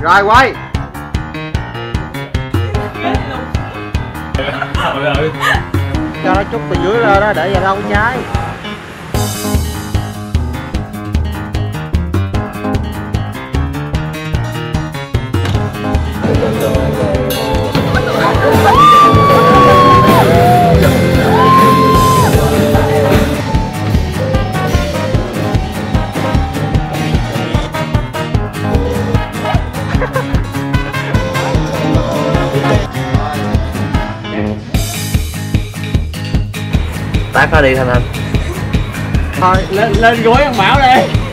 rồi quay. Cho nó chút từ dưới lên đó để vào đâu nhái. Tát nó đi thanh anh. Thôi lên lên gối ăn bảo đi.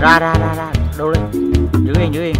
Ra ra ra ra. Đâu đi giữ yên giữ yên.